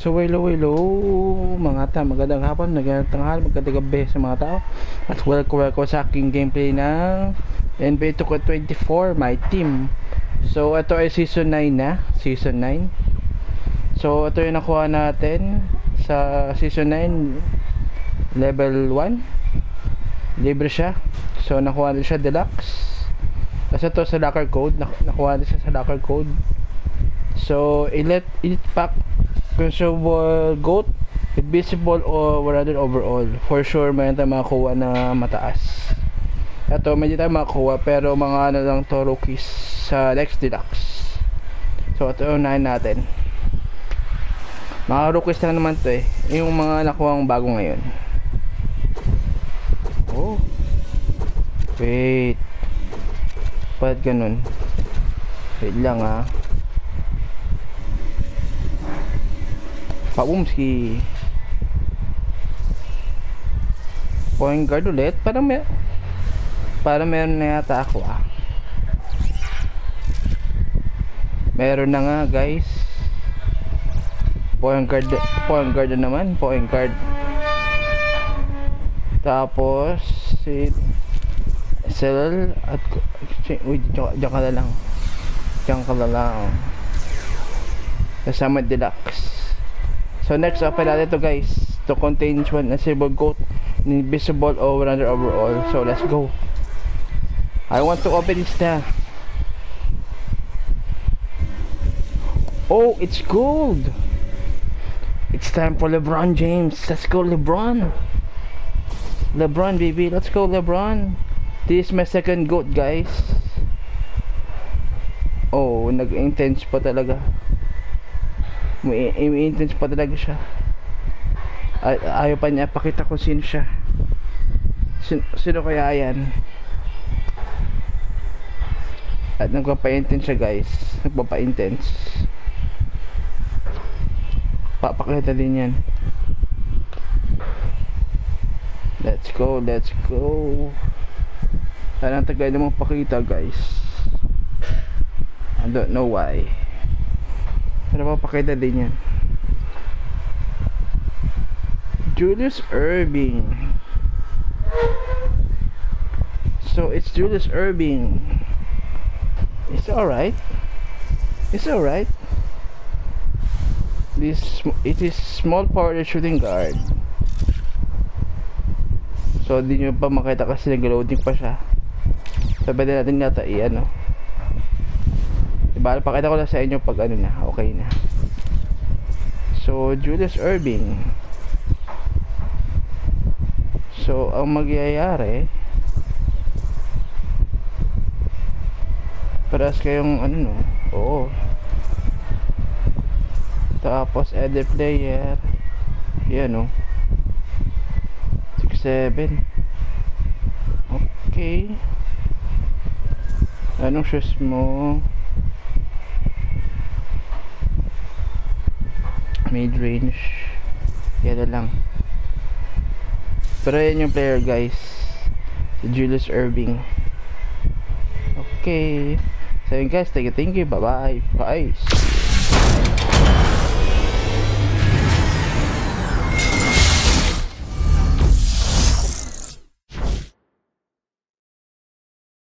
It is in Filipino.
So hello hello. Mga ta magandang hapon, magandang tanghal, magandang gabi sa mga tao. At welcome welcome sa aking gameplay ng NBA 2K24 my team. So ito ay season 9 na, season 9 So ito yung nakuha natin sa season 9 level 1 Libre siya. So nakuha din siya deluxe. Kasi ito sa locker code, nakuha din siya sa locker code. So, elite, elite pack consumable goat invisible or 100 overall. For sure mayroon tayong makakuha na mataas. Ito medyo tayo makakuha pero mga ano lang to rookies. Sa Lex Deluxe. So ito unahin natin. Mga rookies na naman to eh. Yung mga nakuha bago ngayon. Oh. Wait. Bakit ganun? Wait lang ah Pabumski Point guard ulit. Parang may Parang meron na yata ako ah. Meron na nga guys. Point guard Point guard na naman Point guard. Tapos Si Sel At Uy Diyan ka na lang. Diyan ka na lang. Kasama deluxe So next open natin to guys to contain one silver goat invisible 100 overall. So let's go. I want to open this now. Oh, it's gold. It's time for LeBron James. Let's go LeBron. LeBron baby, let's go LeBron. This is my second goat guys. Oh, nag-intense pa talaga intense pa talaga siya. Ay, ayaw pa niya pakita kung sino siya. Sino, sino kaya yan? At nagpapa-intense siya guys. Nagpapa-intense. Papakita din yan. Let's go let's go. Parang tagal namang pakita guys. I don't know why pero mapakita din yan? Julius Irving. So it's Julius Irving. It's alright? It's alright? This it is small power shooting guard. So di nyo pa makita kasi nag-loading pa siya. So pwede natin nata i-ano Diba, pakita ko lang sa inyo pag ano na, okay na. So, Julius Irving. So, ang magyayari Paras kayong ano no? Oo. Tapos other player. Yan no. 6-7. Okay. Anong shoes mo? Mid range. Yan na lang. Pero yan yung player guys. Si Julius Irving okay. So yun guys. Thank you thank you. Bye bye bye